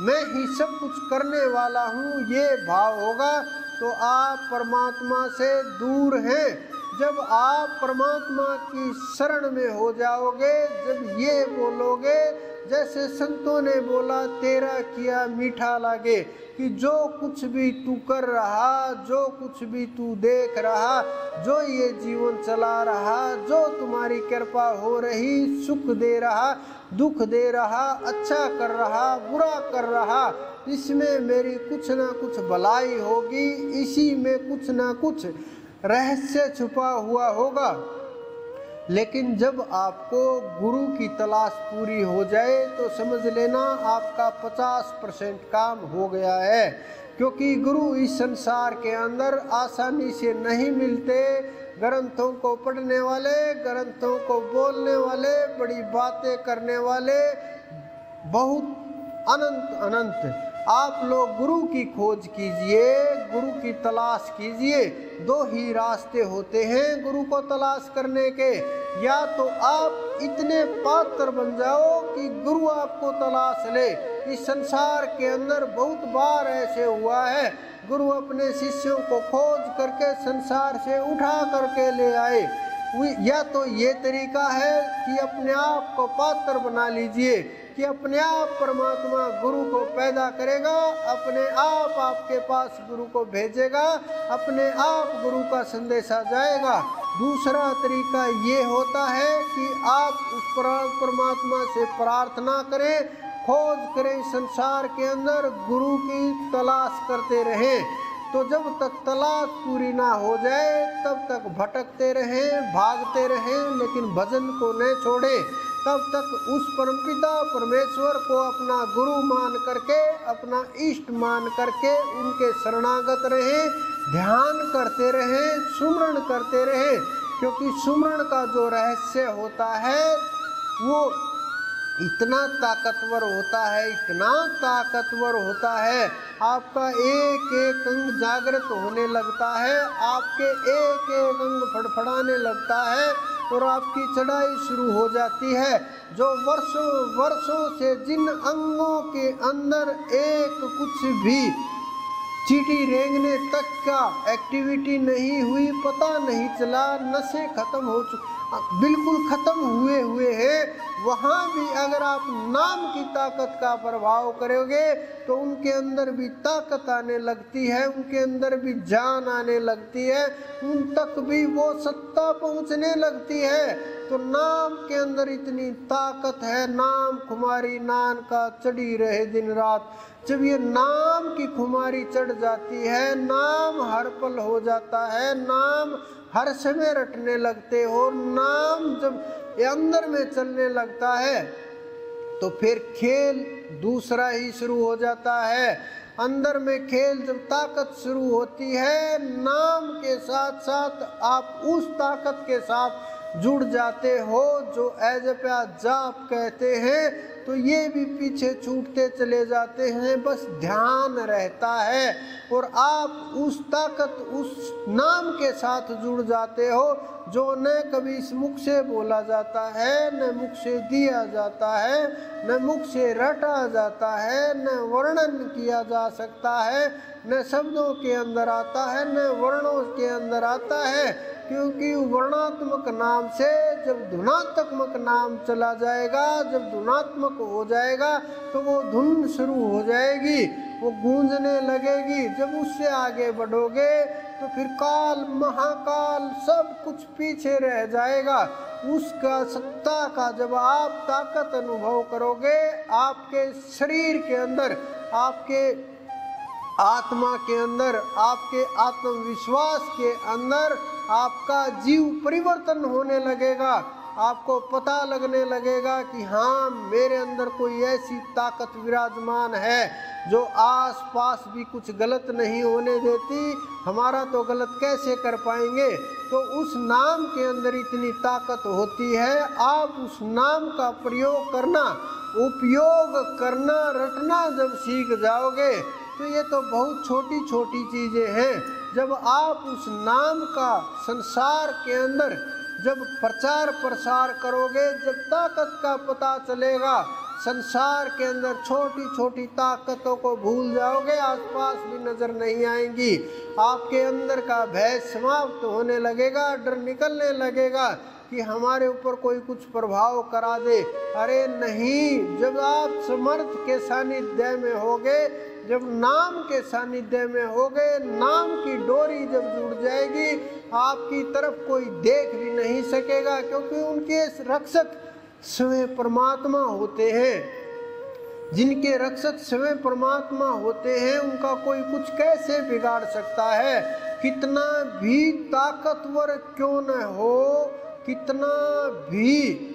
मैं ही सब कुछ करने वाला हूँ, ये भाव होगा तो आप परमात्मा से दूर हैं। जब आप परमात्मा की शरण में हो जाओगे, जब ये बोलोगे जैसे संतों ने बोला, तेरा किया मीठा लागे कि जो कुछ भी तू कर रहा, जो कुछ भी तू देख रहा, जो ये जीवन चला रहा, जो तुम्हारी कृपा हो रही, सुख दे रहा, दुख दे रहा अच्छा कर रहा, बुरा कर रहा, इसमें मेरी कुछ ना कुछ भलाई होगी, इसी में कुछ ना कुछ रहस्य छुपा हुआ होगा। लेकिन जब आपको गुरु की तलाश पूरी हो जाए तो समझ लेना आपका 50 परसेंट काम हो गया है। क्योंकि गुरु इस संसार के अंदर आसानी से नहीं मिलते। ग्रंथों को पढ़ने वाले, ग्रंथों को बोलने वाले, बड़ी बातें करने वाले, बहुत अनंत अनंत आप लोग गुरु की खोज कीजिए, गुरु की तलाश कीजिए। दो ही रास्ते होते हैं गुरु को तलाश करने के। या तो आप इतने पात्र बन जाओ कि गुरु आपको तलाश ले इस संसार के अंदर बहुत बार ऐसे हुआ है। गुरु अपने शिष्यों को खोज करके संसार से उठा करके ले आए। या तो ये तरीका है कि अपने आप को पात्र बना लीजिए। कि अपने आप परमात्मा गुरु को पैदा करेगा, अपने आप आपके पास गुरु को भेजेगा, अपने आप गुरु का संदेश जाएगा। दूसरा तरीका ये होता है कि आप उस परमात्मा से प्रार्थना करें, खोज करें संसार के अंदर, गुरु की तलाश करते रहें। तो जब तक तलाश पूरी ना हो जाए, तब तक भटकते रहें, भागते रहें, लेकिन भजन को न छोड़े। तब तक उस परमपिता परमेश्वर को अपना गुरु मान करके, अपना इष्ट मान करके उनके शरणागत रहें, ध्यान करते रहें, सुमरण करते रहें। क्योंकि सुमरण का जो रहस्य होता है, वो इतना ताकतवर होता है, इतना ताकतवर होता है, आपका एक एक अंग जागृत होने लगता है, आपके एक एक अंग फड़फड़ाने लगता है और आपकी चढ़ाई शुरू हो जाती है, जो वर्षों वर्षों से जिन अंगों के अंदर एक कुछ भी चीटी रेंगने तक का एक्टिविटी नहीं हुई, पता नहीं चला, नशे खत्म हो चुके बिल्कुल खत्म हुए हुए हैं। वहाँ भी अगर आप नाम की ताकत का प्रभाव करोगे तो उनके अंदर भी ताकत आने लगती है, उनके अंदर भी जान आने लगती है, उन तक भी वो सत्ता पहुँचने लगती है। तो नाम के अंदर इतनी ताकत है, नाम खुमारी नान का चढ़ी रहे दिन रात। जब ये नाम की खुमारी चढ़ जाती है, नाम हर पल हो जाता है, नाम हर समय रटने लगते हो नाम जब अंदर में चलने लगता है तो फिर खेल दूसरा ही शुरू हो जाता है। अंदर में खेल जब ताकत शुरू होती है, नाम के साथ साथ आप उस ताकत के साथ जुड़ जाते हो, जो एज जाप कहते हैं। तो ये भी पीछे छूटते चले जाते हैं, बस ध्यान रहता है और आप उस ताकत, उस नाम के साथ जुड़ जाते हो जो न कभी इस मुख से बोला जाता है, न मुख से दिया जाता है, न मुख से रटा जाता है, न वर्णन किया जा सकता है, न शब्दों के अंदर आता है, न वर्णों के अंदर आता है, क्योंकि वर्णात्मक नाम से जब धुनात्मक नाम चला जाएगा, जब धुनात्मक हो जाएगा तो वो धुन शुरू हो जाएगी, वो गूंजने लगेगी। जब उससे आगे बढ़ोगे तो फिर काल, महाकाल सब कुछ पीछे रह जाएगा। उसका सत्ता का जब आप ताकत अनुभव करोगे, आपके शरीर के अंदर, आपके आत्मा के अंदर, आपके आत्मविश्वास के अंदर आपका जीव परिवर्तन होने लगेगा। आपको पता लगने लगेगा कि हाँ मेरे अंदर कोई ऐसी ताकत विराजमान है जो आस पास भी कुछ गलत नहीं होने देती, हमारा तो गलत कैसे कर पाएँगे? तो उस नाम के अंदर इतनी ताकत होती है, आप उस नाम का प्रयोग करना, उपयोग करना, रटना जब सीख जाओगे तो ये तो बहुत छोटी छोटी चीज़ें हैं। जब आप उस नाम का संसार के अंदर जब प्रचार प्रसार करोगे, जब ताकत का पता चलेगा संसार के अंदर छोटी छोटी ताकतों को भूल जाओगे, आसपास भी नज़र नहीं आएँगी। आपके अंदर का भय समाप्त होने लगेगा, डर निकलने लगेगा कि हमारे ऊपर कोई कुछ प्रभाव करा दे। अरे नहीं, जब आप समर्थ के सानिध्य में होगे, जब नाम के सानिध्य में होगे, नाम की डोरी जब जुड़ जाएगी, आपकी तरफ़ कोई देख भी नहीं सकेगा, क्योंकि उनके रक्षक स्वयं परमात्मा होते हैं। जिनके रक्षक स्वयं परमात्मा होते हैं, उनका कोई कुछ कैसे बिगाड़ सकता है? कितना भी ताकतवर क्यों न हो, कितना भी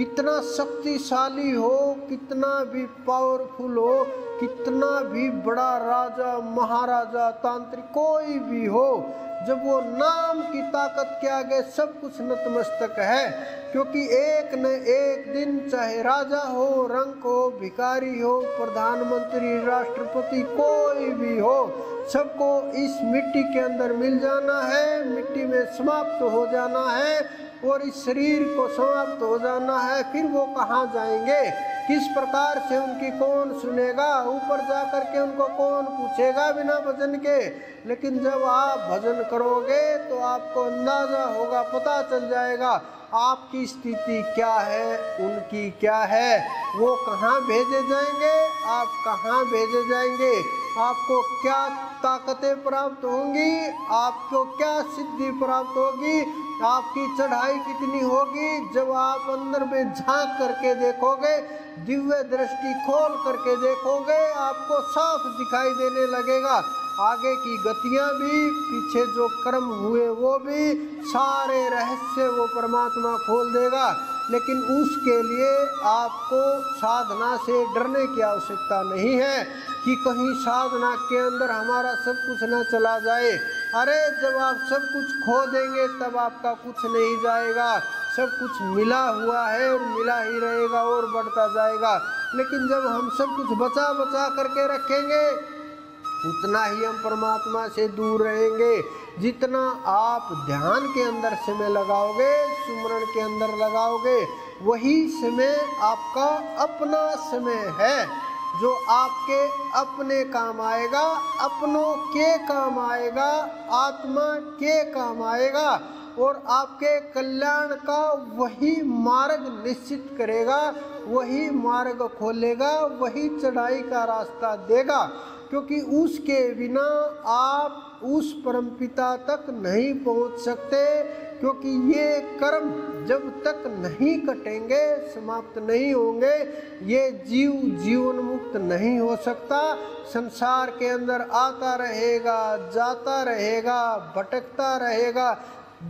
कितना शक्तिशाली हो, कितना भी पावरफुल हो, कितना भी बड़ा राजा, महाराजा, तांत्रिक कोई भी हो, जब वो नाम की ताकत के आगे सब कुछ नतमस्तक है, क्योंकि एक न एक दिन चाहे राजा हो, रंक हो भिकारी हो, प्रधानमंत्री, राष्ट्रपति कोई भी हो, सबको इस मिट्टी के अंदर मिल जाना है, मिट्टी में समाप्त हो जाना है और इस शरीर को समाप्त हो जाना है, फिर वो कहाँ जाएँगे? किस प्रकार से उनकी कौन सुनेगा? ऊपर जा कर के उनको कौन पूछेगा बिना भजन के? लेकिन जब आप भजन करोगे तो आपको अंदाज़ा होगा, पता चल जाएगा, आपकी स्थिति क्या है, उनकी क्या है? वो कहाँ भेजे जाएँगे? आप कहाँ भेजे जाएँगे? आपको क्या ताकतें प्राप्त होंगी? आपको क्या सिद्धि प्राप्त होगी? आपकी चढ़ाई कितनी होगी? जब आप अंदर में झाँक करके देखोगे, दिव्य दृष्टि खोल करके देखोगे, आपको साफ़ दिखाई देने लगेगा। आगे की गतियाँ भी, पीछे जो कर्म हुए वो भी, सारे रहस्य वो परमात्मा खोल देगा। लेकिन उसके लिए आपको साधना से डरने की आवश्यकता नहीं है कि कहीं साधना के अंदर हमारा सब कुछ न चला जाए। अरे जब आप सब कुछ खो देंगे, तब आपका कुछ नहीं जाएगा। सब कुछ मिला हुआ है और मिला ही रहेगा और बढ़ता जाएगा। लेकिन जब हम सब कुछ बचा बचा करके रखेंगे, उतना ही हम परमात्मा से दूर रहेंगे। जितना आप ध्यान के अंदर समय लगाओगे, सुमरण के अंदर लगाओगे, वही समय आपका अपना समय है। जो आपके अपने काम आएगा, अपनों के काम आएगा, आत्मा के काम आएगा, और आपके कल्याण का वही मार्ग निश्चित करेगा, वही मार्ग खोलेगा, वही चढ़ाई का रास्ता देगा, क्योंकि उसके बिना आप उस परमपिता तक नहीं पहुँच सकते, क्योंकि ये कर्म जब तक नहीं कटेंगे, समाप्त नहीं होंगे, ये जीव जीवन मुक्त नहीं हो सकता। संसार के अंदर आता रहेगा, जाता रहेगा, भटकता रहेगा,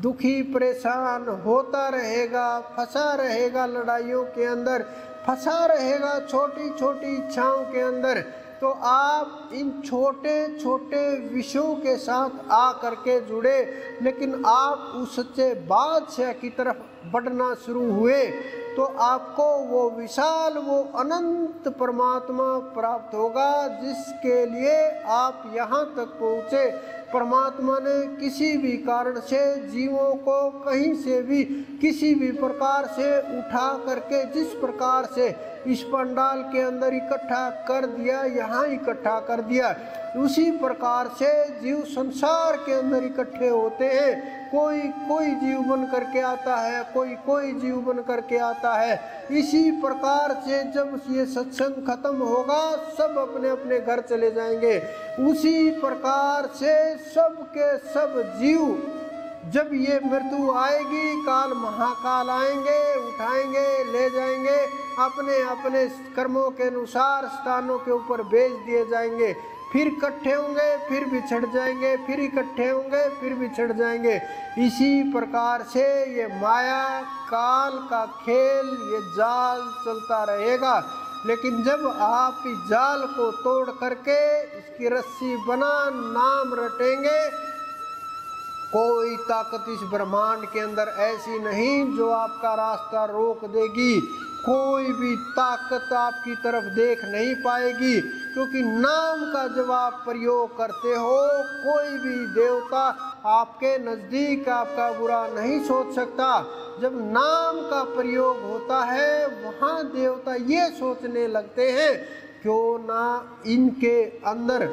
दुखी, परेशान होता रहेगा, फंसा रहेगा लड़ाइयों के अंदर, फंसा रहेगा छोटी छोटी इच्छाओं के अंदर। तो आप इन छोटे छोटे विषयों के साथ आ कर के जुड़े, लेकिन आप उस सच्चे बादशाह की तरफ़ बढ़ना शुरू हुए तो आपको वो विशाल, वो अनंत परमात्मा प्राप्त होगा, जिसके लिए आप यहाँ तक पहुँचे। परमात्मा ने किसी भी कारण से जीवों को कहीं से भी किसी भी प्रकार से उठा करके जिस प्रकार से इस पंडाल के अंदर इकट्ठा कर दिया, यहाँ इकट्ठा कर दिया, उसी प्रकार से जीव संसार के अंदर इकट्ठे होते हैं। कोई कोई जीव बन करके आता है, कोई कोई जीव बन करके आता है। इसी प्रकार से जब ये सत्संग खत्म होगा, सब अपने अपने घर चले जाएँगे। उसी प्रकार से सब के सब जीव। जब ये मृत्यु आएगी, काल महाकाल आएँगे, उठाएँगे, ले जाएँगे, अपने अपने कर्मों के अनुसार स्थानों के ऊपर भेज दिए जाएँगे। फिर इकट्ठे होंगे, फिर बिछड़ जाएँगे, फिर इकट्ठे होंगे, फिर बिछड़ जाएँगे। इसी प्रकार से ये माया, काल का खेल, ये जाल चलता रहेगा। लेकिन जब आप इस जाल को तोड़ करके इसकी रस्सी बना नाम रटेंगे, कोई ताकत इस ब्रह्मांड के अंदर ऐसी नहीं जो आपका रास्ता रोक देगी। कोई भी ताकत आपकी तरफ़ देख नहीं पाएगी, क्योंकि नाम का जब आप प्रयोग करते हो, कोई भी देवता आपके नज़दीक आपका बुरा नहीं सोच सकता। जब नाम का प्रयोग होता है, वहाँ देवता ये सोचने लगते हैं क्यों ना इनके अंदर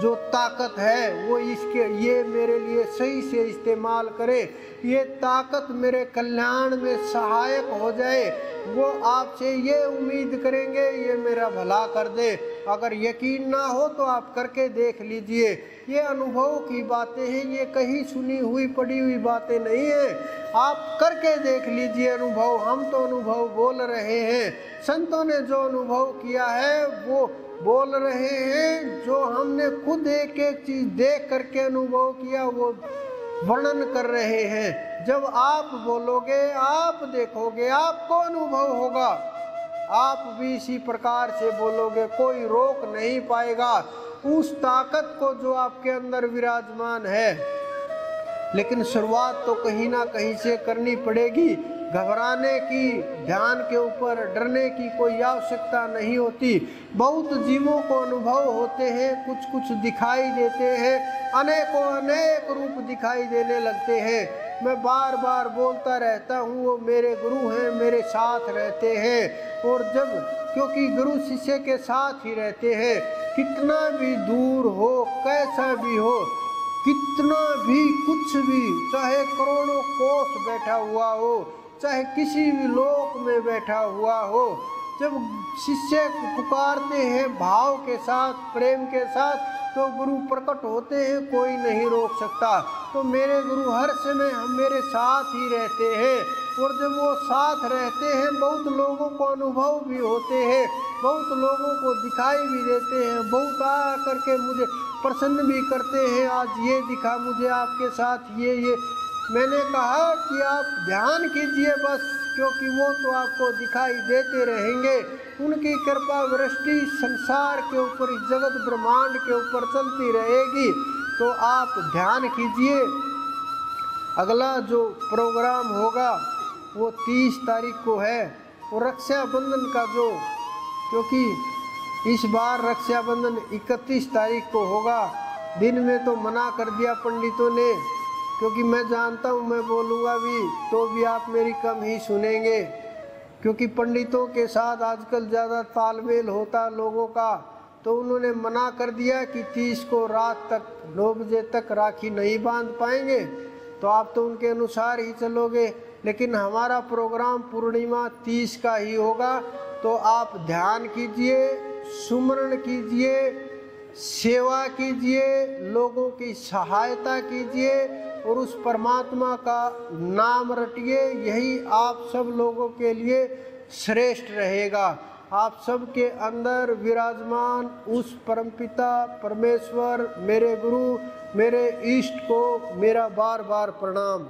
जो ताकत है, वो इसके, ये मेरे लिए सही से इस्तेमाल करे। ये ताकत मेरे कल्याण में सहायक हो जाए। वो आपसे ये उम्मीद करेंगे, ये मेरा भला कर दे। अगर यकीन ना हो तो आप करके देख लीजिए। ये अनुभव की बातें हैं, ये कहीं सुनी हुई पड़ी हुई बातें नहीं हैं। आप करके देख लीजिए अनुभव। हम तो अनुभव बोल रहे हैं। संतों ने जो अनुभव किया है, वो बोल रहे हैं, जो हमने खुद एक एक चीज़ देख करके अनुभव किया, वो वर्णन कर रहे हैं। जब आप बोलोगे, आप देखोगे, आपको अनुभव होगा। आप भी इसी प्रकार से बोलोगे, कोई रोक नहीं पाएगा। उस ताकत को जो आपके अंदर विराजमान है। लेकिन शुरुआत तो कहीं ना कहीं से करनी पड़ेगी। घबराने की, ध्यान के ऊपर डरने की कोई आवश्यकता नहीं होती। बहुत जीवों को अनुभव होते हैं कुछ कुछ दिखाई देते हैं अनेकों अनेक रूप दिखाई देने लगते हैं। मैं बार बार बोलता रहता हूँ, वो मेरे गुरु हैं, मेरे साथ रहते हैं। और जब, क्योंकि गुरु शिष्य के साथ ही रहते हैं, कितना भी दूर हो, कैसा भी हो, कितना भी कुछ भी, चाहे करोड़ों कोस बैठा हुआ हो, चाहे किसी भी लोक में बैठा हुआ हो, जब शिष्य पुकारते हैं भाव के साथ, प्रेम के साथ तो गुरु प्रकट होते हैं, कोई नहीं रोक सकता। तो मेरे गुरु हर समय हम मेरे साथ ही रहते हैं और जब वो साथ रहते हैं, बहुत लोगों को अनुभव भी होते हैं, बहुत लोगों को दिखाई भी देते हैं, बहुत आ करके मुझे प्रसन्न भी करते हैं, आज ये दिखा मुझे आपके साथ ये ये। मैंने कहा कि आप ध्यान कीजिए बस, क्योंकि वो तो आपको दिखाई देते रहेंगे। उनकी कृपा वृष्टि संसार के ऊपर इस जगत ब्रह्मांड के ऊपर चलती रहेगी। तो आप ध्यान कीजिए। अगला जो प्रोग्राम होगा, वो तीस तारीख को है। और रक्षाबंधन का जो, क्योंकि इस बार रक्षाबंधन इकतीस तारीख को होगा, दिन में तो मना कर दिया पंडितों ने। क्योंकि मैं जानता हूँ, मैं बोलूँगा भी तो भी आप मेरी कम ही सुनेंगे। क्योंकि पंडितों के साथ आजकल ज़्यादा तालमेल होता लोगों का तो उन्होंने मना कर दिया कि तीस को रात तक, नौ बजे तक राखी नहीं बाँध पाएँगे। तो आप तो उनके अनुसार ही चलोगे, लेकिन हमारा प्रोग्राम पूर्णिमा तीस का ही होगा। तो आप ध्यान कीजिए, सुमरण कीजिए सेवा कीजिए, लोगों की सहायता कीजिए और उस परमात्मा का नाम रटिए। यही आप सब लोगों के लिए श्रेष्ठ रहेगा। आप सब के अंदर विराजमान उस परमपिता, परमेश्वर, मेरे गुरु, मेरे इष्ट को मेरा बार बार प्रणाम।